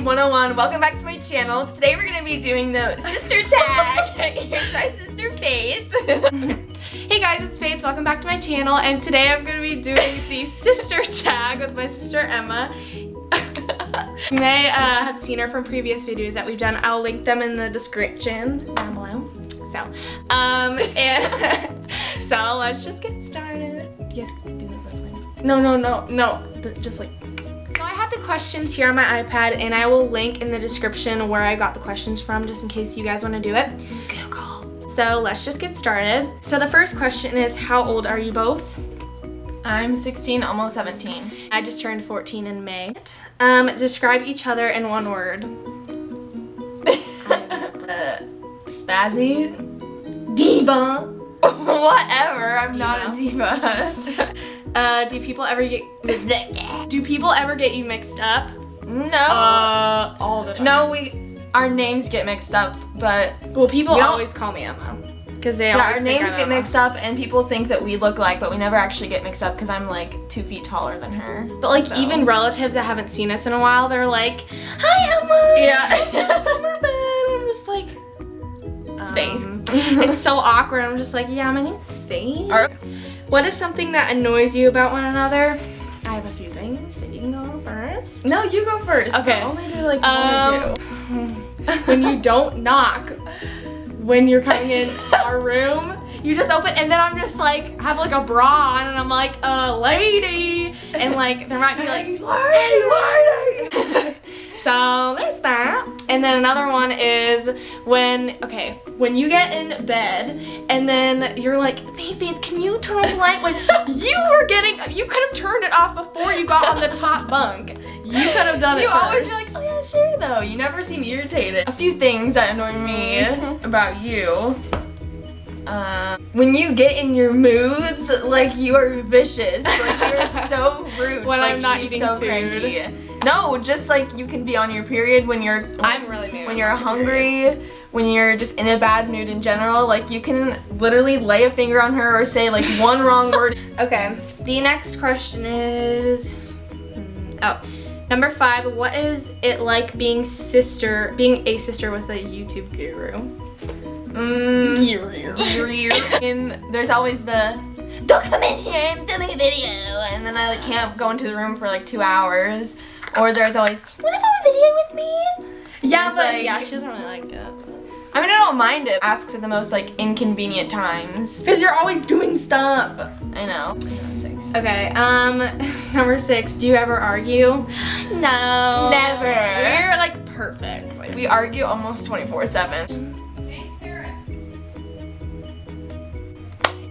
Beauty Babe 101. Welcome back to my channel. Today we're gonna be doing the sister tag. Here's my sister Faith. hey guys, it's Faith. Welcome back to my channel. And today I'm gonna be doing the sister tag with my sister Emma. you may uh, have seen her from previous videos that we've done. I'll link them in the description down below. So, um, and so let's just get started. You have to do it this way. No, no, no, no. Just like so the questions here on my iPad and I will link in the description where I got the questions from just in case you guys want to do it. Google. So let's just get started. So the first question is how old are you both? I'm 16, almost 17. I just turned 14 in May. Um, describe each other in one word. uh, spazzy. Diva. Whatever, I'm not a diva. Uh, do people ever get do people ever get you mixed up? No. Uh, all the time. No, we our names get mixed up, but well, people always call me Emma because they yeah, our names get mixed up and people think that we look like, but we never actually get mixed up because I'm like two feet taller than her. But like so. even relatives that haven't seen us in a while, they're like, "Hi, Emma." Yeah. It's your summer bed. I'm just like, it's um, Faith. it's so awkward. I'm just like, yeah, my name's Faith. What is something that annoys you about one another? I have a few things, but you can go first. No, you go first. Okay. I'll only do like um, one or two. when you don't knock when you're coming in our room, you just open and then I'm just like, have like a bra on and I'm like, uh, lady. And like, there might be like, lady, lady. So. And then another one is when, okay, when you get in bed and then you're like, babe, babe, can you turn on the light? When you were getting, you could have turned it off before you got on the top bunk. You could have done you it You always are like, oh yeah, sure though. You never seem irritated. A few things that annoy me mm-hmm. about you. Uh, when you get in your moods, like you are vicious. Like you're so rude. when like, I'm not eating so food. Cranky. No, just like you can be on your period when you're I'm really when you're hungry, when you're just in a bad mood in general, like you can literally lay a finger on her or say like one wrong word. Okay, the next question is oh, number 5, what is it like being sister being a sister with a YouTube guru? Mm, guru. and there's always the don't come in here, I'm filming a video. And then I like can't go into the room for like two hours. Or there's always, wanna film a video with me? Yeah, but like, yeah, she doesn't really like it. I mean, I don't mind it. Asks at the most like inconvenient times. Because you're always doing stuff. I know. Okay, um, number six, do you ever argue? No. Never. We're like perfect. We argue almost 24 seven.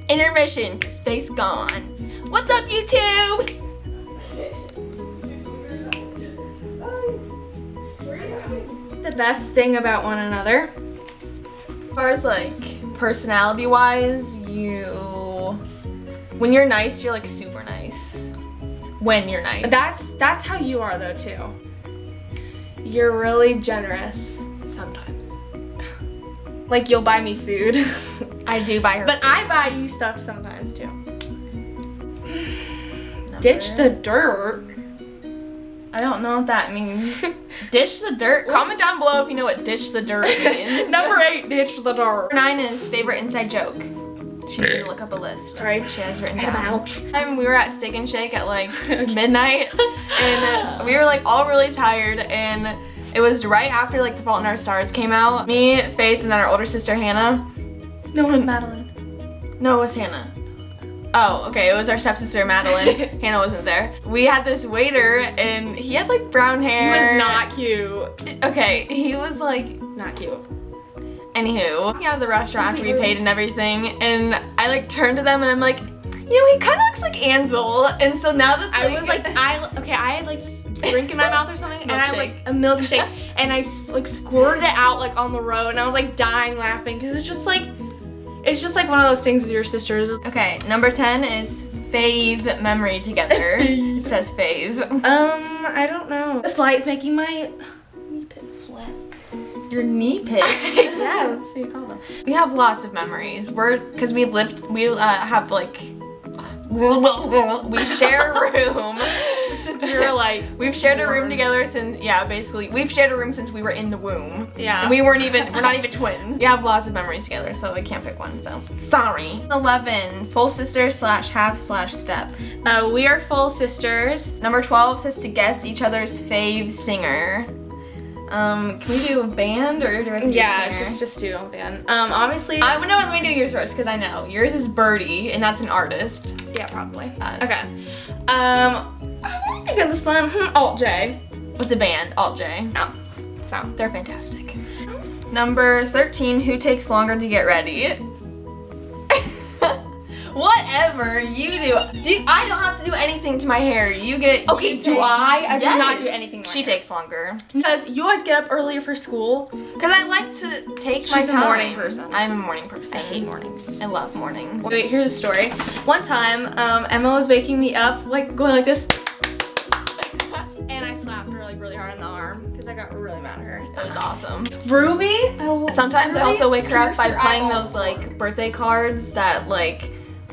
Intermission, space gone. What's up YouTube? The best thing about one another? As far as like personality wise, you, when you're nice, you're like super nice. When you're nice. That's, that's how you are though too. You're really generous sometimes. like you'll buy me food. I do buy her But food. I buy you stuff sometimes too. Ditch the dirt. I don't know what that means. ditch the dirt. Comment down below if you know what ditch the dirt means. Number eight, ditch the dirt. Nine is favorite inside joke. She's gonna look up a list. Right. She has written down. Time we were at Steak and Shake at like midnight, and we were like all really tired, and it was right after like The Fault in Our Stars came out. Me, Faith, and then our older sister Hannah. No, it was Madeline. No, it was Hannah. Oh, okay, it was our stepsister Madeline. Hannah wasn't there. We had this waiter and he had like brown hair. He was not cute. Okay, he was like not cute. Anywho, yeah, the restaurant after we paid and everything, and I like turned to them and I'm like, you know, he kind of looks like Ansel, and so now that I was like, I okay, I had like drink in my mouth or something, and I like a milkshake, and I like squirted it out like on the road, and I was like dying laughing because it's just like it's just like one of those things with your sisters. Okay, number 10 is fave memory together. it says fave. Um, I don't know. This light's making my knee pits sweat. Your knee pits? yeah, that's what you call them. We have lots of memories. We're, cause we lived, we uh, have like, we share a room since we were like We've shared a room together since, yeah, basically, we've shared a room since we were in the womb. Yeah. And we weren't even, we're not even twins. We have lots of memories together, so I can't pick one, so sorry. 11, full sister slash half slash step. Uh, we are full sisters. Number 12 says to guess each other's fave singer. Um, can we do a band or do I have Yeah, just just do then. Um, obviously. I would know. Let me do yours first because I know yours is Birdy, and that's an artist. yeah, probably. Uh, Okay. Um, I want to think of this one. Hmm, Alt J. What's a band? Alt J. Oh, so. They're fantastic. Number 13, who takes longer to get ready? Whatever you do. do you- I don't have to do anything to my hair. You get. Okay, you do take- I? I do not Yes. do anything She hair. takes longer. Because you always get up earlier for school. Because I like to take my She's a morning person. I'm a morning person. I hate mornings. I love mornings. Wait, here's a story. One time, um, Emma was waking me up, like going like this, really hard in the arm because I got really mad at her. It was awesome. Ruby. Oh, Sometimes I also wake her up by playing eyeball those like birthday cards that like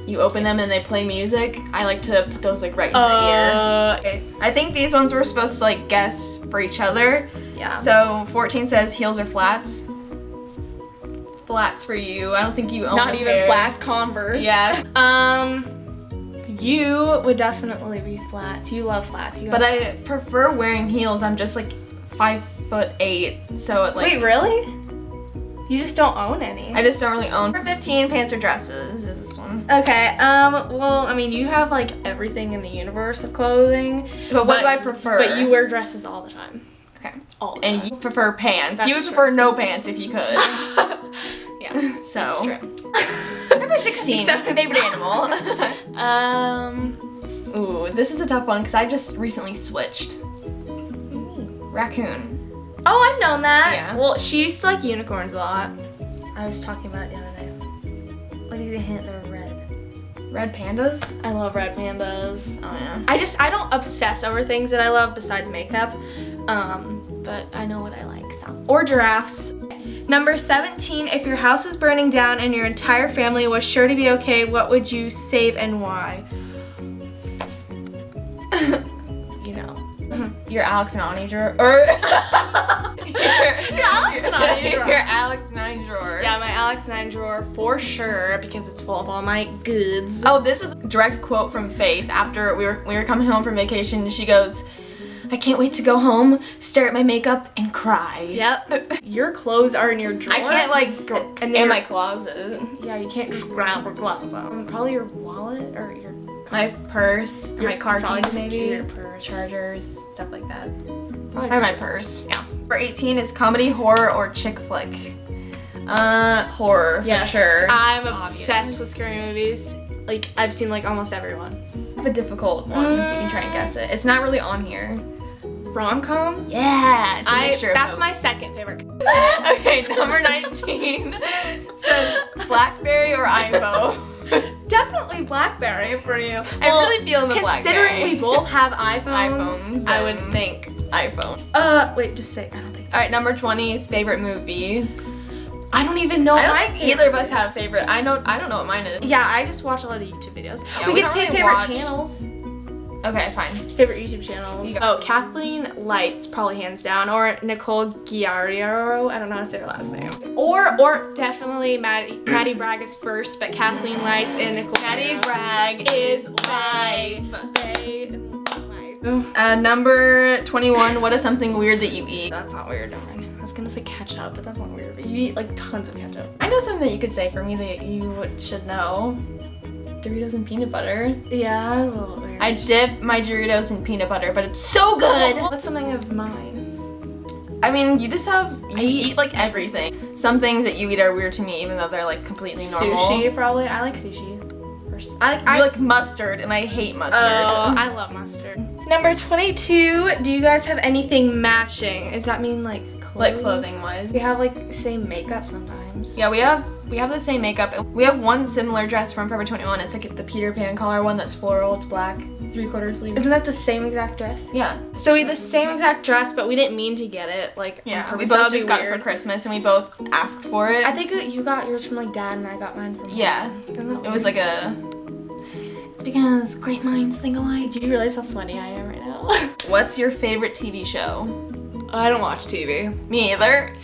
you open them and they play music. I like to put those like right in her ear. Uh, Okay. I think these ones were supposed to like guess for each other. yeah. So 14 says heels or flats. Flats for you. I don't think you own Not even pair. flats, Converse. Yeah. Um, you would definitely be flats. You love flats. You But I flats. prefer wearing heels. I'm just like five foot eight, so it like Wait, really? You just don't own any. I just don't really own. For 15, pants or dresses is this one. Okay, um, well, I mean, you have like everything in the universe of clothing. But what do I prefer? But you wear dresses all the time. okay. All the And time. you prefer pants. That's you would true. prefer no pants if you could. yeah, so that's true. number 16, Except favorite animal. um, Ooh, this is a tough one because I just recently switched. Raccoon. oh, I've known that. Yeah. Well, she used to like unicorns a lot. I was talking about it the other day. I'll give you a hint, they're red. Red pandas? I love red pandas. Oh yeah. I just, I don't obsess over things that I love besides makeup. Um, but I know what I like, so. Or giraffes. Number 17, if your house was burning down and your entire family was sure to be okay, what would you save and why? You know. Mm-hmm. Your Alex and Ani drawer. Or your, Alex and Ani drawer. Your Alex and Ani drawer. Yeah, my Alex and Ani drawer for sure because it's full of all my goods. Oh, this is a direct quote from Faith after we were we were coming home from vacation. She goes, "I can't wait to go home, stare at my makeup, and cry." Yep. your clothes are in your drawer. I can't like go And in then my closet. Yeah, you can't just grab your gloves on. Probably your wallet or your My purse, and Your- my car keys, just maybe your purse. chargers, stuff like that. Probably Or my purse. Yeah. For 18 is comedy, horror, or chick flick. Uh, horror Yes, for sure. I'm Obvious. obsessed with scary movies. Like I've seen like almost everyone. I have a difficult one. if You can try and guess it. It's not really on here. Rom com. Yeah, I that's both. my second favorite. okay, number 19 so, Blackberry or iPhone. Definitely BlackBerry for you. I really feel in the Considering Blackberry. Considering we both have iPhones, iPhones, I would think. iPhone. Uh, wait, just say I don't think. All right, number 20 is favorite movie. I don't even know. I don't think either of us have favorite. I don't. I don't know what mine is. Yeah, I just watch a lot of YouTube videos. Yeah, we, we can say really favorite watch- channels. Okay, fine. Favorite YouTube channels. Oh, Kathleen Lights, probably hands down, or Nicole Guerriero. I don't know how to say her last name. Or, or definitely Maddi, Maddi Bragg is first, but Kathleen Lights and Nicole Maddi Bragg is life. life. They. Uh, number 21. What is something weird that you eat? That's not weird. Never mind. I was gonna say ketchup, but that's not weird. But you eat like tons of ketchup. I know something that you could say for me that you should know. Doritos and peanut butter. Yeah, that's a little weird. I dip my Doritos in peanut butter, but it's so good. What's something of mine? I mean, you just have you I eat, eat- like everything. Some things that you eat are weird to me, even though they're like completely normal. Sushi, probably. I like sushi. I like. I I like mustard, and I hate mustard. Oh, I love mustard. Number 22, do you guys have anything matching? Does that mean like clothes? like clothing wise. We have like same makeup sometimes. Yeah, we have we have the same makeup. We have one similar dress from Forever 21. It's like the Peter Pan collar one that's floral. It's black, three quarter sleeves. Isn't that the same exact dress? yeah, So we had the same exact dress, but we didn't mean to get it. Like, yeah. Um, we both just got it for Christmas, and we both asked for it. I think you got yours from like dad, and I got mine from. Yeah. It was like a. It's because great minds think alike. Do you realize how sweaty I am right now? What's your favorite TV show? I don't watch TV. Me either.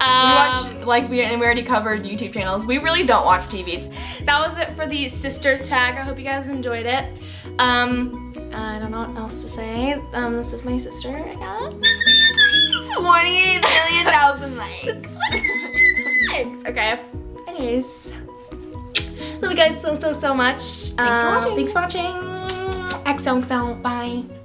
Um, we watch, like, we, we already covered YouTube channels. We really don't watch TV. That was it for the sister tag. I hope you guys enjoyed it. Um, I don't know what else to say. Um, this is my sister, I guess. 28 million thousand likes. okay. Anyways, love you guys so so so much. Thanks for watching. Thanks for watching. XOXO. Bye.